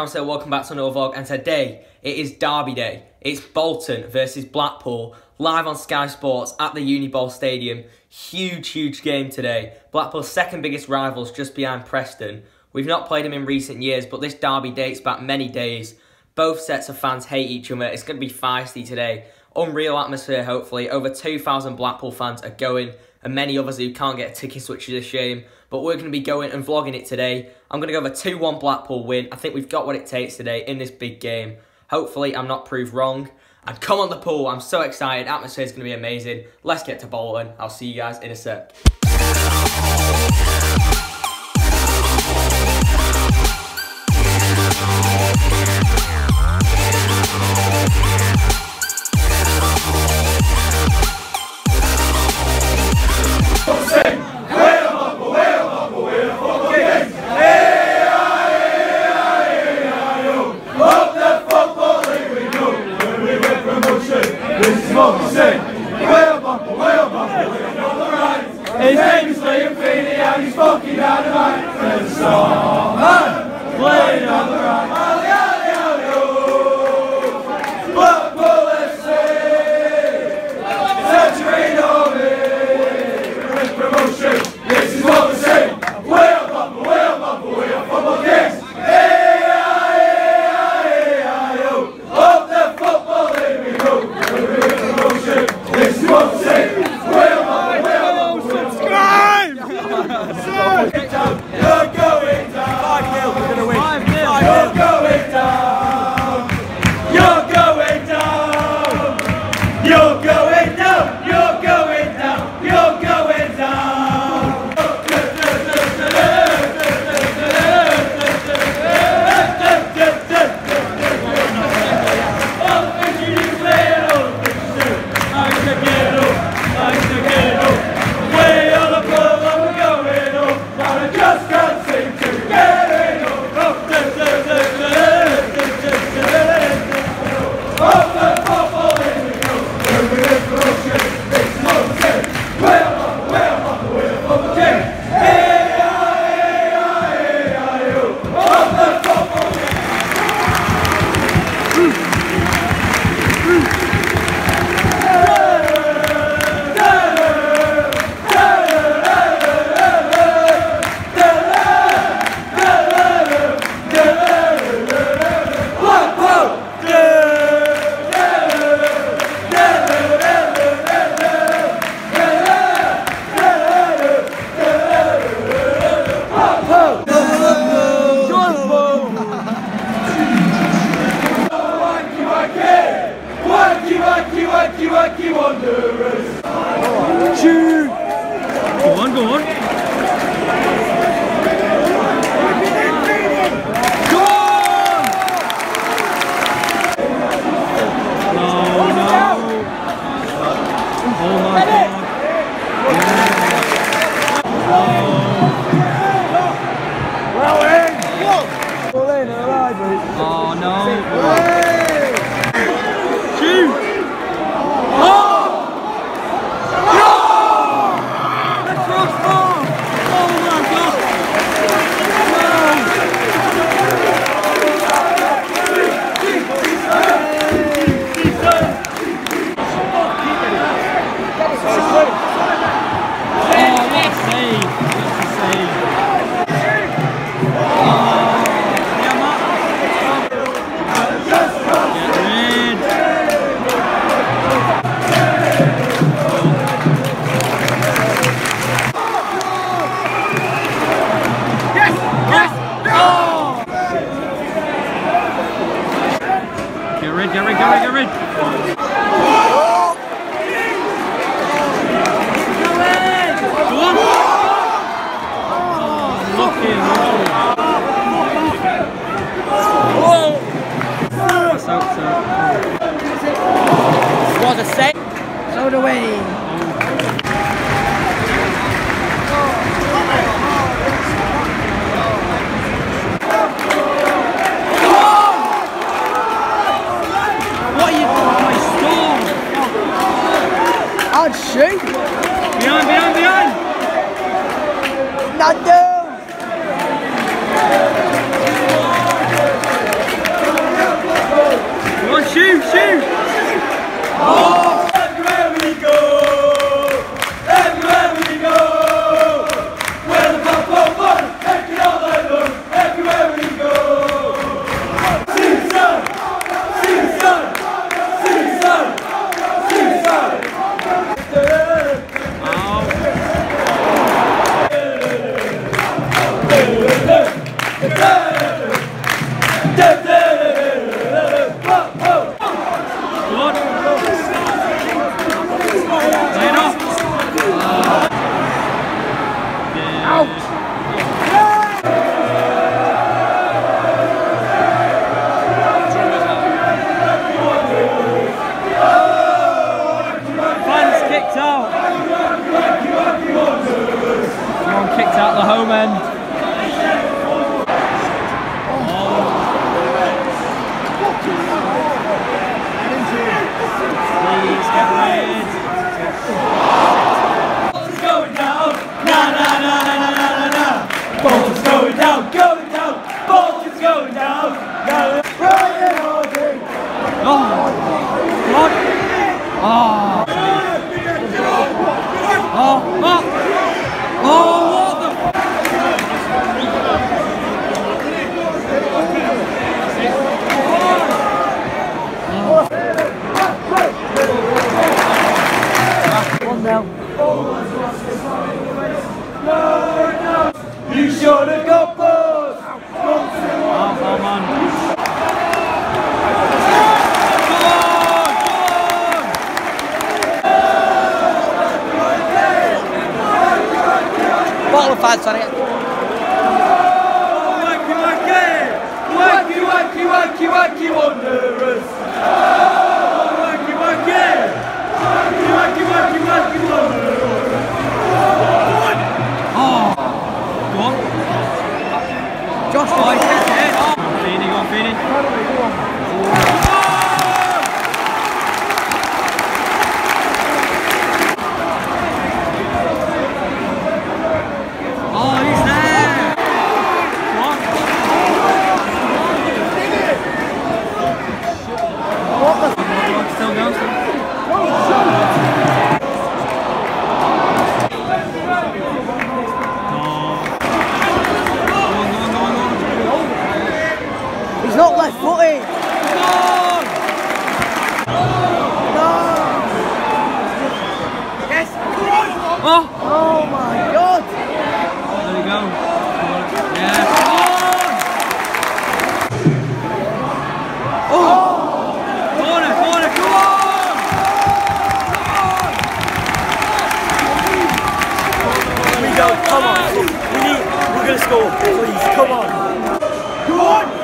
Hamster, welcome back to another vlog, and today it is Derby Day. It's Bolton versus Blackpool, live on Sky Sports at the Uniball Stadium. Huge, huge game today. Blackpool's second biggest rivals, just behind Preston. We've not played them in recent years, but this derby dates back many days. Both sets of fans hate each other. It's going to be feisty today. Unreal atmosphere, hopefully. Over 2,000 Blackpool fans are going, and many others who can't get a ticket, which is a shame. But we're going to be going and vlogging it today. I'm going to go a 2 1 Blackpool win. I think we've got what it takes today in this big game. Hopefully, I'm not proved wrong. And come on the pool. I'm so excited. Atmosphere is going to be amazing. Let's get to Bolton. I'll see you guys in a sec. They say me slaying Feeney and he's fucking out of my Play another. you Wanderers. Cheers! No. You should have got first. Come on. Five. Wacky, wacky, wacky, wacky, wacky, wacky wanderers. Wacky, wacky. Josh, right? Oh! Oh my god! There you go. Yes! Oh! oh. Corner, corner, come on! Come on! Come on. We go, come on. We need, we're gonna score, please, come on. Come on!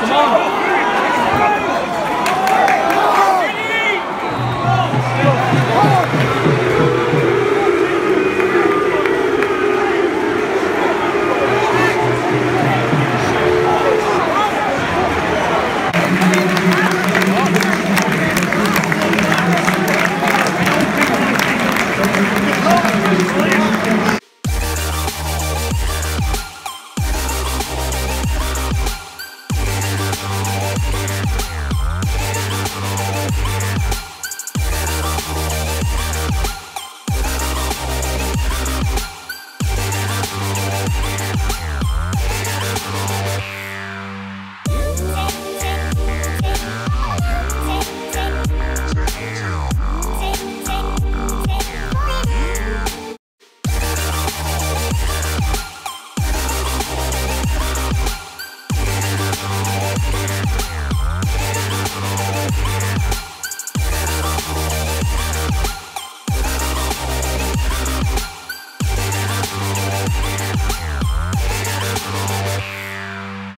Come on.